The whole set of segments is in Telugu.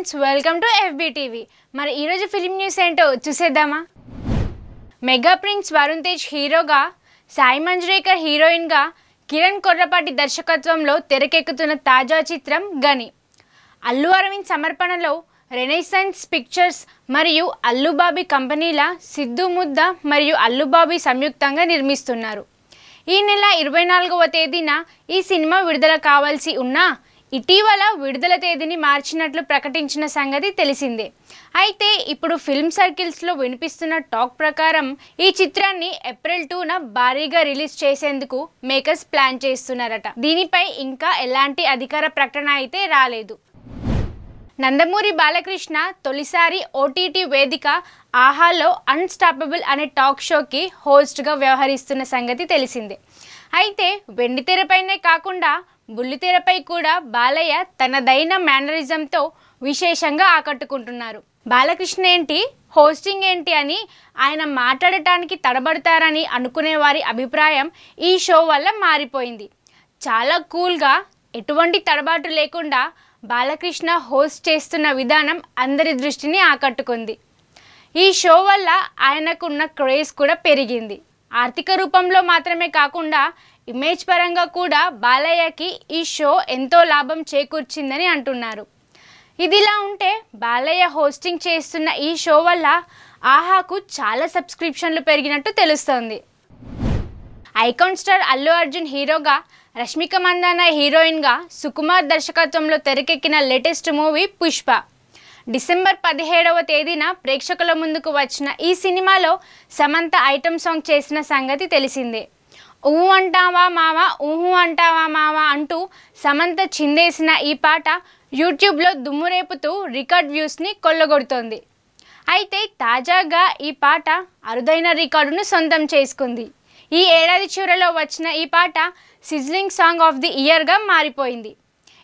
Friends welcome to FB TV మరి ఈరోజు ఫిలిం న్యూస్ ఏంటో చూసేద్దామా? మెగా ప్రిన్స్ వరుణ్ తేజ్ హీరోగా సాయి మంజ్రేకర్ హీరోయిన్గా కిరణ్ కొర్రపాటి దర్శకత్వంలో తెరకెక్కుతున్న తాజా చిత్రం గని. అల్లు అరవింద్ సమర్పణలో రెనైసెన్స్ పిక్చర్స్ మరియు అల్లుబాబీ కంపెనీల సిద్ధు ముద్ద మరియు అల్లుబాబీ సంయుక్తంగా నిర్మిస్తున్నారు. ఈ నెల ఇరవై నాలుగవ తేదీన ఈ సినిమా విడుదల కావాల్సి ఉన్నా ఇటీవల విడుదల తేదీని మార్చినట్లు ప్రకటించిన సంగతి తెలిసిందే. అయితే ఇప్పుడు ఫిల్మ్ సర్కిల్స్లో వినిపిస్తున్న టాక్ ప్రకారం ఈ చిత్రాన్ని ఏప్రిల్ టూన భారీగా రిలీజ్ చేసేందుకు మేకర్స్ ప్లాన్ చేస్తున్నారట. దీనిపై ఇంకా ఎలాంటి అధికార ప్రకటన అయితే రాలేదు. నందమూరి బాలకృష్ణ తొలిసారి ఓటీటీ వేదిక ఆహాలో అన్స్టాపబుల్ అనే టాక్ షోకి హోస్ట్గా వ్యవహరిస్తున్న సంగతి తెలిసిందే. అయితే వెండితెరపైనే కాకుండా బుల్లితెరపై కూడా బాలయ్య తనదైన మేనరిజంతో విశేషంగా ఆకట్టుకుంటున్నారు. బాలకృష్ణ ఏంటి? హోస్టింగ్ ఏంటి అని ఆయన మాట్లాడటానికి తడబడతారని అనుకునే వారి అభిప్రాయం ఈ షో వల్ల మారిపోయింది. చాలా కూల్గా ఎటువంటి తడబాటు లేకుండా బాలకృష్ణ హోస్ట్ చేస్తున్న విధానం అందరి దృష్టిని ఆకట్టుకుంది. ఈ షో వల్ల ఆయనకున్న క్రేజ్ కూడా పెరిగింది. ఆర్థిక రూపంలో మాత్రమే కాకుండా ఇమేజ్ పరంగా కూడా బాలయ్యకి ఈ షో ఎంతో లాభం చేకూర్చిందని అంటున్నారు. ఇదిలా ఉంటే బాలయ్య హోస్టింగ్ చేస్తున్న ఈ షో వల్ల ఆహాకు చాలా సబ్స్క్రిప్షన్లు పెరిగినట్టు తెలుస్తోంది. ఐకాన్ స్టార్ అల్లు అర్జున్ హీరోగా రష్మిక మందాన హీరోయిన్గా సుకుమార్ దర్శకత్వంలో తెరకెక్కిన లేటెస్ట్ మూవీ పుష్ప. డిసెంబర్ పదిహేడవ తేదీన ప్రేక్షకుల ముందుకు వచ్చిన ఈ సినిమాలో సమంత ఐటమ్ సాంగ్ చేసిన సంగతి తెలిసిందే. ఊ అంటావా మావా? ఊహు అంటావా మావా? అంటూ సమంత చిందేసిన ఈ పాట యూట్యూబ్లో దుమ్మురేపుతూ రికార్డ్ వ్యూస్ని కొల్లగొడుతోంది. అయితే తాజాగా ఈ పాట అరుదైన రికార్డును సొంతం చేసుకుంది. ఈ ఏడాది చివరలో వచ్చిన ఈ పాట సిజ్లింగ్ సాంగ్ ఆఫ్ ది ఇయర్గా మారిపోయింది.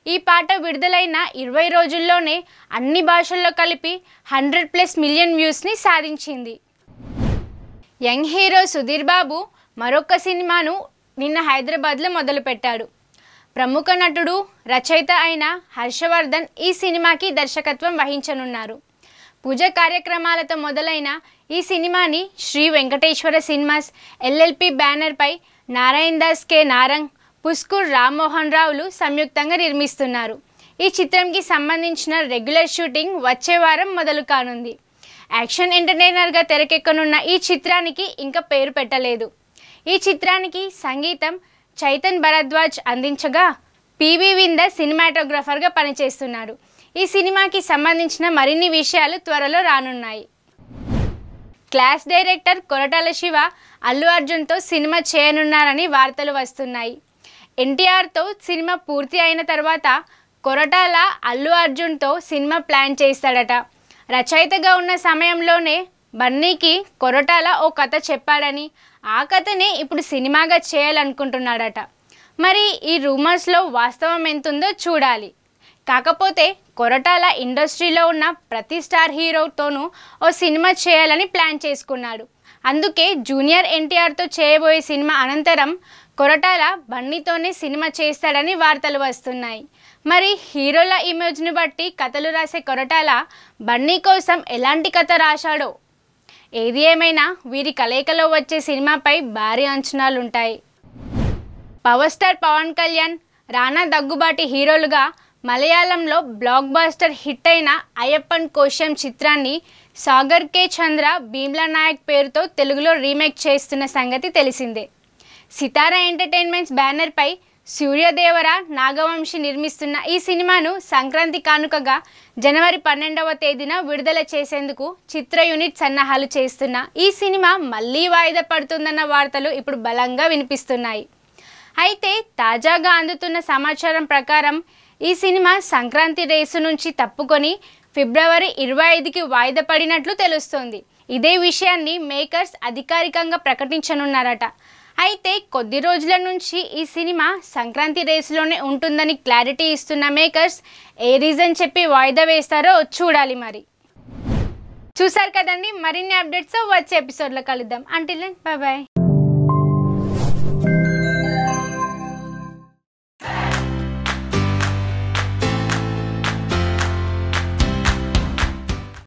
ఈ పాట విడుదలైన ఇరవై రోజుల్లోనే అన్ని భాషల్లో కలిపి హండ్రెడ్ ప్లస్ మిలియన్ వ్యూస్ని సాధించింది. యంగ్ హీరో సుధీర్ బాబు మరొక సినిమాను నిన్న హైదరాబాద్లో మొదలుపెట్టాడు. ప్రముఖ నటుడు రచయిత అయిన హర్షవర్ధన్ ఈ సినిమాకి దర్శకత్వం వహించనున్నారు. పూజ కార్యక్రమాలతో మొదలైన ఈ సినిమాని శ్రీ వెంకటేశ్వర సినిమాస్ ఎల్ఎల్పి బ్యానర్పై నారాయణ దాస్ కె. నారంగ్ పుష్కూర్ రామ్మోహన్ రావులు సంయుక్తంగా నిర్మిస్తున్నారు. ఈ చిత్రంకి సంబంధించిన రెగ్యులర్ షూటింగ్ వచ్చే వారం మొదలు కానుంది. యాక్షన్ ఎంటర్టైనర్గా తెరకెక్కనున్న ఈ చిత్రానికి ఇంకా పేరు పెట్టలేదు. ఈ చిత్రానికి సంగీతం చైతన్ భరద్వాజ్ అందించగా పివి వింద సినిమాటోగ్రఫర్గా పనిచేస్తున్నాడు ఈ సినిమాకి సంబంధించిన మరిన్ని విషయాలు త్వరలో రానున్నాయి. క్లాస్ డైరెక్టర్ కొరటాల శివ అల్లు అర్జున్తో సినిమా చేయనున్నారని వార్తలు వస్తున్నాయి. ఎన్టీఆర్తో సినిమా పూర్తి అయిన తర్వాత కొరటాల అల్లు అర్జున్తో సినిమా ప్లాన్ చేస్తాడట. రచయితగా ఉన్న సమయంలోనే బన్నీకి కొరటాల ఓ కథ చెప్పాడని. ఆ కథనే ఇప్పుడు సినిమాగా చేయాలనుకుంటున్నాడట. మరి ఈ రూమర్స్లో వాస్తవం ఎంతుందో చూడాలి. కాకపోతే కొరటాల ఇండస్ట్రీలో ఉన్న ప్రతి స్టార్ హీరోతోనూ ఓ సినిమా చేయాలని ప్లాన్ చేసుకున్నాడు. అందుకే జూనియర్ ఎన్టీఆర్తో చేయబోయే సినిమా అనంతరం కొరటాల బన్నీతోనే సినిమా చేస్తాడని వార్తలు వస్తున్నాయి. మరి హీరోల ఇమేజ్ని బట్టి కథలు రాసే కొరటాల బన్నీ కోసం ఎలాంటి కథ రాశాడో ఏది ఏమైనా వీరి కలయికలో వచ్చే సినిమాపై భారీ అంచనాలుంటాయి. పవర్ స్టార్ పవన్ కళ్యాణ్ రానా దగ్గుబాటి హీరోలుగా మలయాళంలో బ్లాక్ బాస్టర్ హిట్ అయిన అయ్యప్పన్ కోశం చిత్రాన్ని సాగర్ కే చంద్ర భీమ్లా నాయక్ పేరుతో తెలుగులో రీమేక్ చేస్తున్న సంగతి తెలిసిందే. సితారా ఎంటర్టైన్మెంట్స్ బ్యానర్పై సూర్యదేవర నాగవంశి నిర్మిస్తున్న ఈ సినిమాను సంక్రాంతి కానుకగా జనవరి పన్నెండవ తేదీన విడుదల చేసేందుకు చిత్ర యూనిట్ సన్నాహాలు చేస్తున్న ఈ సినిమా మళ్ళీ వాయిదా పడుతుందన్న వార్తలు ఇప్పుడు బలంగా వినిపిస్తున్నాయి. అయితే తాజాగా అందుతున్న సమాచారం ప్రకారం ఈ సినిమా సంక్రాంతి రేసు నుంచి తప్పుకొని ఫిబ్రవరి ఇరవై ఐదుకి వాయిదా పడినట్లు తెలుస్తోంది. ఇదే విషయాన్ని మేకర్స్ అధికారికంగా ప్రకటించనున్నారట. అయితే కొద్ది రోజుల నుంచి ఈ సినిమా సంక్రాంతి రేసులోనే ఉంటుందని క్లారిటీ ఇస్తున్న మేకర్స్ ఏ రీజన్ చెప్పి వాయిదా వేస్తారో చూడాలి మరి. చూసారు కదండి? మరిన్ని అప్డేట్స్ వచ్చే ఎపిసోడ్లో కలుద్దాం. Until bye bye